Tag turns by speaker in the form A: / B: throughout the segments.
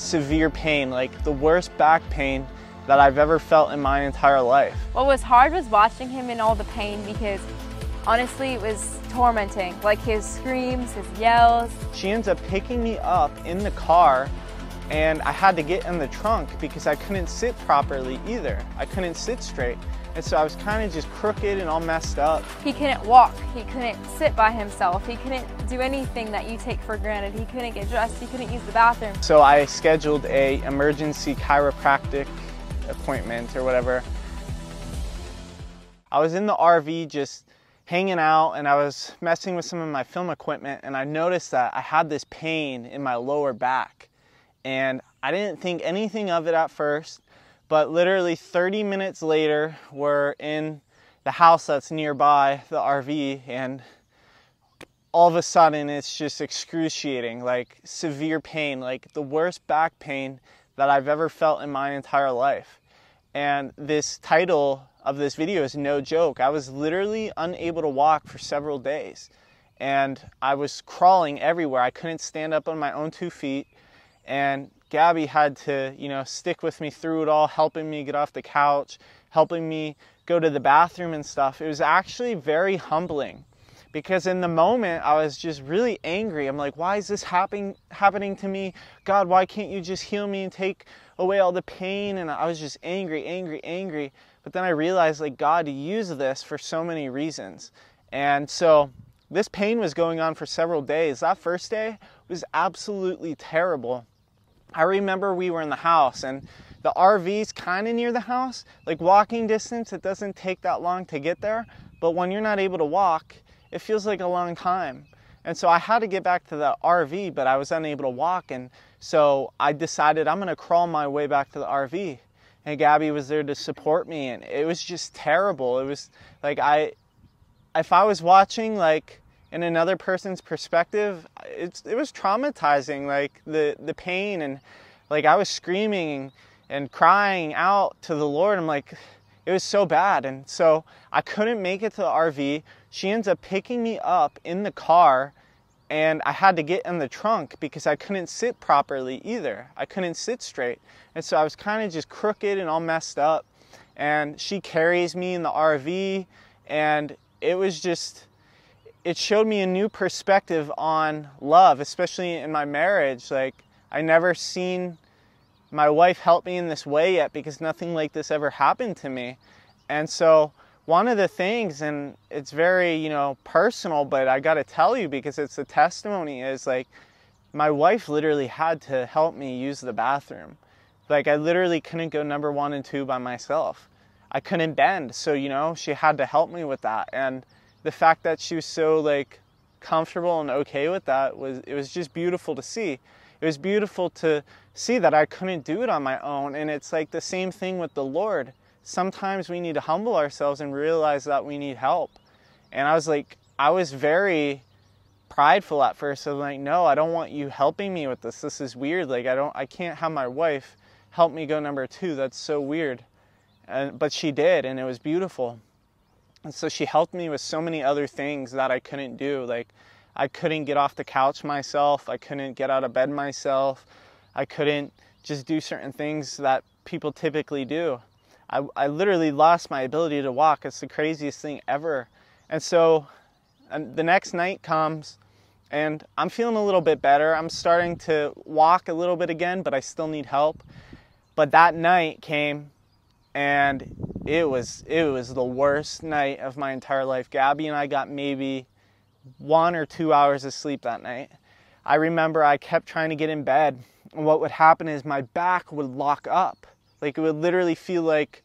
A: severe pain, like the worst back pain that I've ever felt in my entire life.
B: What was hard was watching him in all the pain because honestly it was tormenting. Like his screams, his yells.
A: She ends up picking me up in the car and I had to get in the trunk because I couldn't sit properly either. I couldn't sit straight. And so I was kind of just crooked and all messed up.
B: He couldn't walk, he couldn't sit by himself, he couldn't do anything that you take for granted. He couldn't get dressed, he couldn't use the bathroom.
A: So I scheduled a emergency chiropractic appointment or whatever. I was in the RV just hanging out and I was messing with some of my film equipment and I noticed that I had this pain in my lower back. And I didn't think anything of it at first, but literally 30 minutes later, we're in the house that's nearby, the RV, and all of a sudden it's just excruciating, like severe pain, like the worst back pain that I've ever felt in my entire life. And this title of this video is no joke. I was literally unable to walk for several days. And I was crawling everywhere. I couldn't stand up on my own two feet. And Gabby had to, you know, stick with me through it all, helping me get off the couch, helping me go to the bathroom and stuff. It was actually very humbling because in the moment I was just really angry. I'm like, why is this happening happening to me? God, why can't you just heal me and take away all the pain? And I was just angry, angry, angry. But then I realized like God used this for so many reasons. And so this pain was going on for several days. That first day was absolutely terrible. I remember we were in the house and the RV's kind of near the house, like walking distance. It doesn't take that long to get there, but when you're not able to walk, it feels like a long time. And so I had to get back to the RV, but I was unable to walk. And so I decided I'm going to crawl my way back to the RV. And Gabby was there to support me. And it was just terrible. It was like I, if I was watching like in another person's perspective, it's, it was traumatizing, like the, the pain. And like I was screaming and crying out to the Lord. I'm like, it was so bad. And so I couldn't make it to the RV. She ends up picking me up in the car and I had to get in the trunk because I couldn't sit properly either. I couldn't sit straight. And so I was kind of just crooked and all messed up. And she carries me in the RV and it was just it showed me a new perspective on love, especially in my marriage. Like I never seen my wife help me in this way yet because nothing like this ever happened to me. And so one of the things and it's very, you know, personal, but I got to tell you because it's a testimony is like my wife literally had to help me use the bathroom. Like I literally couldn't go number 1 and 2 by myself. I couldn't bend, so you know, she had to help me with that and the fact that she was so like comfortable and okay with that was it was just beautiful to see. It was beautiful to see that I couldn't do it on my own and it's like the same thing with the Lord. Sometimes we need to humble ourselves and realize that we need help. And I was like I was very prideful at first. I was like, "No, I don't want you helping me with this. This is weird. Like I don't I can't have my wife help me go number 2. That's so weird." And but she did and it was beautiful. And so she helped me with so many other things that I couldn't do. Like I couldn't get off the couch myself, I couldn't get out of bed myself, I couldn't just do certain things that people typically do. I, I literally lost my ability to walk. It's the craziest thing ever. And so and the next night comes and I'm feeling a little bit better. I'm starting to walk a little bit again, but I still need help. But that night came and it was it was the worst night of my entire life. Gabby and I got maybe one or two hours of sleep that night. I remember I kept trying to get in bed, and what would happen is my back would lock up. Like it would literally feel like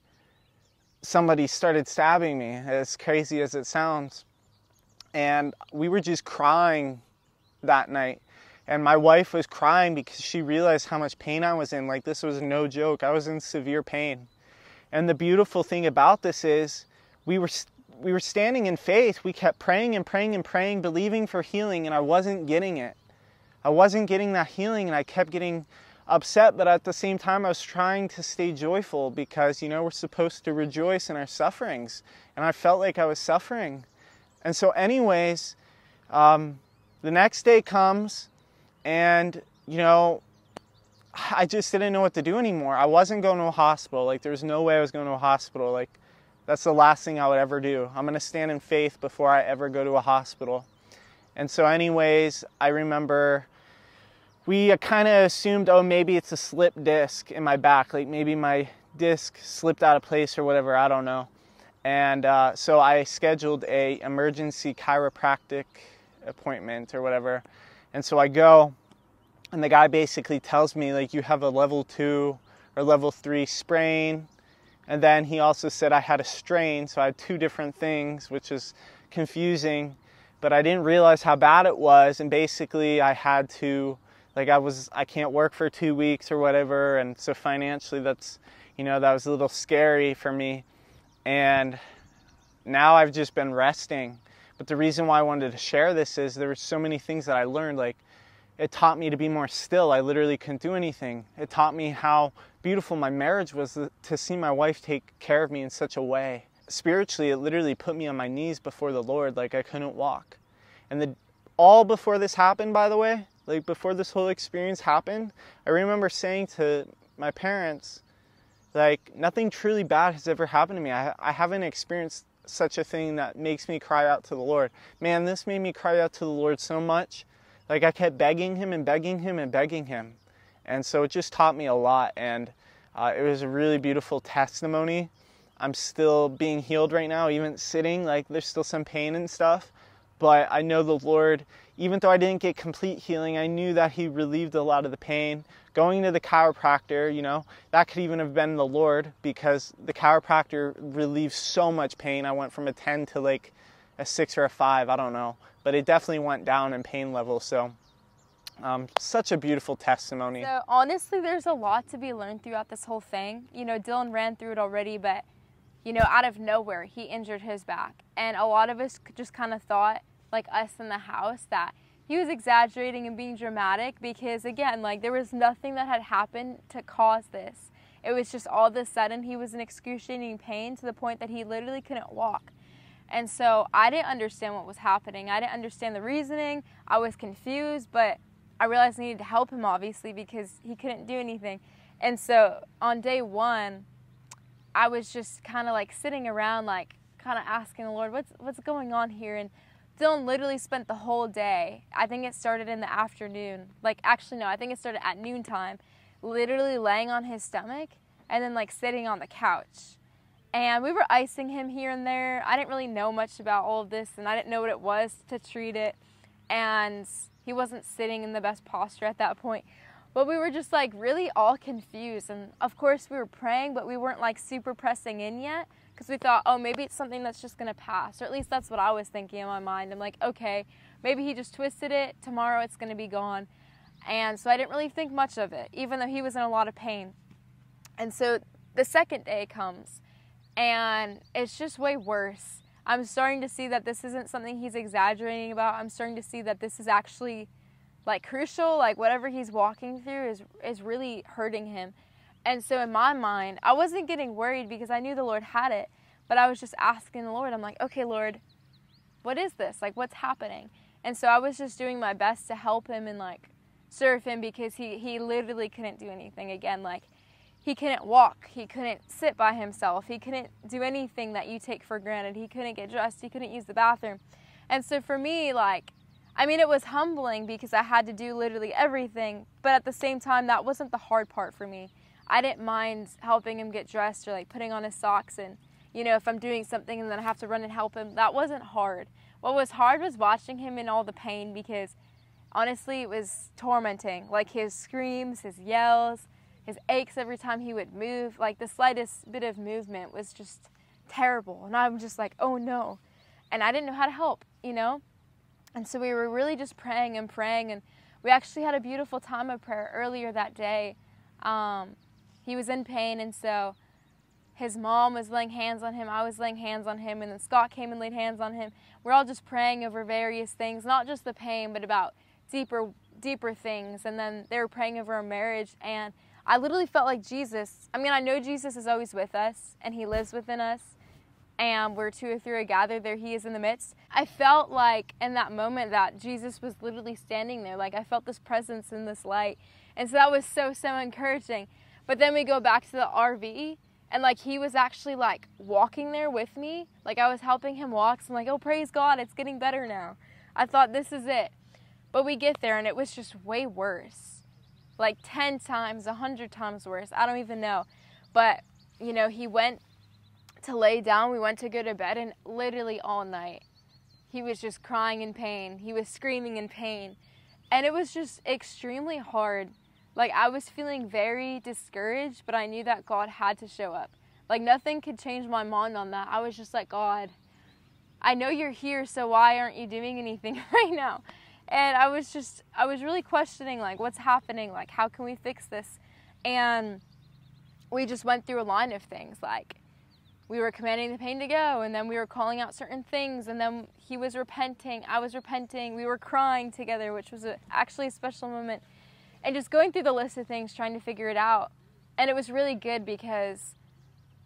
A: somebody started stabbing me, as crazy as it sounds. And we were just crying that night. And my wife was crying because she realized how much pain I was in. Like this was no joke. I was in severe pain. And the beautiful thing about this is we were we were standing in faith. We kept praying and praying and praying, believing for healing, and I wasn't getting it. I wasn't getting that healing, and I kept getting upset, but at the same time, I was trying to stay joyful because, you know, we're supposed to rejoice in our sufferings. And I felt like I was suffering. And so, anyways, um, the next day comes, and, you know, I just didn't know what to do anymore. I wasn't going to a hospital. Like, there's no way I was going to a hospital. Like, that's the last thing I would ever do. I'm going to stand in faith before I ever go to a hospital. And so, anyways, I remember we kind of assumed, oh, maybe it's a slip disc in my back. Like, maybe my disc slipped out of place or whatever. I don't know. And uh, so I scheduled a emergency chiropractic appointment or whatever. And so I go, and the guy basically tells me like you have a level two or level three sprain. And then he also said I had a strain, so I had two different things, which is confusing. But I didn't realize how bad it was, and basically I had to like I was I can't work for two weeks or whatever, and so financially that's you know that was a little scary for me and now I've just been resting. But the reason why I wanted to share this is there were so many things that I learned. Like, it taught me to be more still. I literally couldn't do anything. It taught me how beautiful my marriage was uh, to see my wife take care of me in such a way. Spiritually, it literally put me on my knees before the Lord, like I couldn't walk. And the, all before this happened, by the way, like before this whole experience happened, I remember saying to my parents, like, nothing truly bad has ever happened to me. I, I haven't experienced such a thing that makes me cry out to the Lord. Man, this made me cry out to the Lord so much. Like, I kept begging Him and begging Him and begging Him. And so it just taught me a lot. And uh, it was a really beautiful testimony. I'm still being healed right now, even sitting, like, there's still some pain and stuff. But I know the Lord, even though I didn't get complete healing, I knew that He relieved a lot of the pain going to the chiropractor, you know, that could even have been the Lord because the chiropractor relieves so much pain. I went from a 10 to like a 6 or a 5, I don't know. But it definitely went down in pain level. So, um, such a beautiful testimony.
B: So, honestly, there's a lot to be learned throughout this whole thing. You know, Dylan ran through it already, but, you know, out of nowhere, he injured his back. And a lot of us just kind of thought, like us in the house, that he was exaggerating and being dramatic because again like there was nothing that had happened to cause this it was just all of a sudden he was in excruciating pain to the point that he literally couldn't walk and so i didn't understand what was happening i didn't understand the reasoning i was confused but i realized i needed to help him obviously because he couldn't do anything and so on day one i was just kind of like sitting around like kind of asking the lord what's what's going on here and Dylan literally spent the whole day. I think it started in the afternoon. Like, actually, no, I think it started at noontime, literally laying on his stomach and then like sitting on the couch. And we were icing him here and there. I didn't really know much about all of this and I didn't know what it was to treat it. And he wasn't sitting in the best posture at that point. But we were just like really all confused. And of course, we were praying, but we weren't like super pressing in yet because we thought, oh, maybe it's something that's just going to pass. Or at least that's what I was thinking in my mind. I'm like, okay, maybe he just twisted it. Tomorrow it's going to be gone. And so I didn't really think much of it, even though he was in a lot of pain. And so the second day comes, and it's just way worse. I'm starting to see that this isn't something he's exaggerating about. I'm starting to see that this is actually like crucial. Like whatever he's walking through is is really hurting him. And so in my mind, I wasn't getting worried because I knew the Lord had it, but I was just asking the Lord, I'm like, okay, Lord, what is this? Like, what's happening? And so I was just doing my best to help him and like serve him because he, he literally couldn't do anything. Again, like, he couldn't walk, he couldn't sit by himself, he couldn't do anything that you take for granted, he couldn't get dressed, he couldn't use the bathroom. And so for me, like, I mean, it was humbling because I had to do literally everything, but at the same time, that wasn't the hard part for me. I didn't mind helping him get dressed or like putting on his socks and you know if I'm doing something and then I have to run and help him that wasn't hard. What was hard was watching him in all the pain because honestly it was tormenting. Like his screams his yells his aches every time he would move like the slightest bit of movement was just terrible. And I'm just like oh no. And I didn't know how to help you know? And so we were really just praying and praying. And we actually had a beautiful time of prayer earlier that day. Um, he was in pain, and so his mom was laying hands on him. I was laying hands on him, and then Scott came and laid hands on him. We're all just praying over various things, not just the pain, but about deeper, deeper things. And then they were praying over our marriage, and I literally felt like Jesus. I mean, I know Jesus is always with us, and He lives within us. And where two or three are gathered, there He is in the midst. I felt like in that moment that Jesus was literally standing there. Like I felt this presence in this light And so that was so, so encouraging. But then we go back to the RV and like he was actually like walking there with me. Like I was helping him walk. So I'm like, oh, praise God, it's getting better now. I thought this is it. But we get there and it was just way worse. Like 10 times, 100 times worse. I don't even know. But, you know, he went to lay down. We went to go to bed and literally all night he was just crying in pain. He was screaming in pain. And it was just extremely hard. Like I was feeling very discouraged, but I knew that God had to show up. Like nothing could change my mind on that. I was just like, God, I know you're here, so why aren't you doing anything right now? And I was just, I was really questioning, like, what's happening? Like, how can we fix this? And we just went through a line of things. Like, we were commanding the pain to go, and then we were calling out certain things, and then he was repenting, I was repenting, we were crying together, which was a, actually a special moment. And just going through the list of things, trying to figure it out. And it was really good because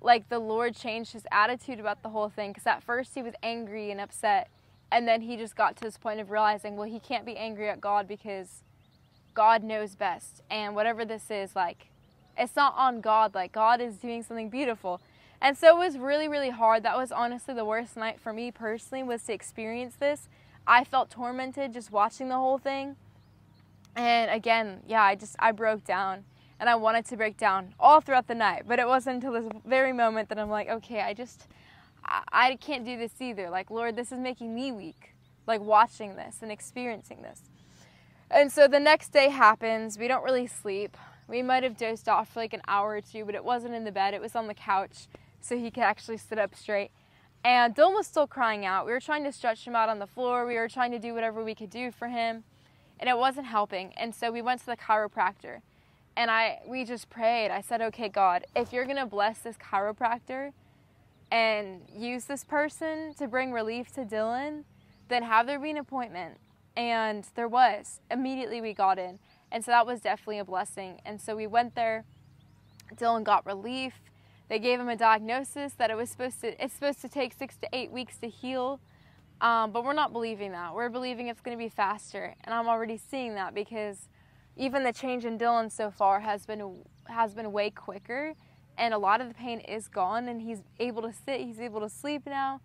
B: like the Lord changed his attitude about the whole thing because at first he was angry and upset and then he just got to this point of realizing well he can't be angry at God because God knows best. And whatever this is like it's not on God. Like God is doing something beautiful. And so it was really really hard. That was honestly the worst night for me personally was to experience this. I felt tormented just watching the whole thing. And again yeah I just I broke down and I wanted to break down all throughout the night. But it wasn't until this very moment that I'm like, okay, I just, I, I can't do this either. Like, Lord, this is making me weak, like watching this and experiencing this. And so the next day happens. We don't really sleep. We might have dozed off for like an hour or two, but it wasn't in the bed, it was on the couch so he could actually sit up straight. And Dylan was still crying out. We were trying to stretch him out on the floor. We were trying to do whatever we could do for him, and it wasn't helping. And so we went to the chiropractor and I we just prayed. I said, "Okay, God, if you're going to bless this chiropractor and use this person to bring relief to Dylan, then have there be an appointment." And there was. Immediately we got in. And so that was definitely a blessing. And so we went there. Dylan got relief. They gave him a diagnosis that it was supposed to it's supposed to take 6 to 8 weeks to heal. Um, but we're not believing that. We're believing it's going to be faster. And I'm already seeing that because even the change in Dylan so far has been has been way quicker and a lot of the pain is gone and he's able to sit, he's able to sleep now,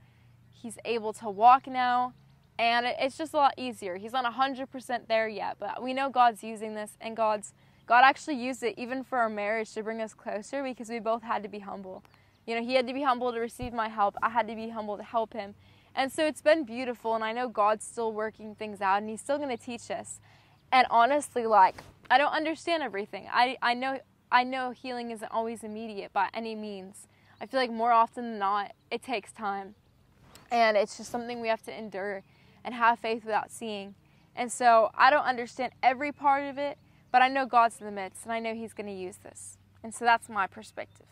B: he's able to walk now, and it's just a lot easier. He's not 100% there yet, but we know God's using this and God's God actually used it even for our marriage to bring us closer because we both had to be humble. You know, he had to be humble to receive my help. I had to be humble to help him. And so it's been beautiful and I know God's still working things out and he's still going to teach us. And honestly, like, I don't understand everything. I, I know I know healing isn't always immediate by any means. I feel like more often than not, it takes time. And it's just something we have to endure and have faith without seeing. And so I don't understand every part of it, but I know God's in the midst and I know He's going to use this. And so that's my perspective.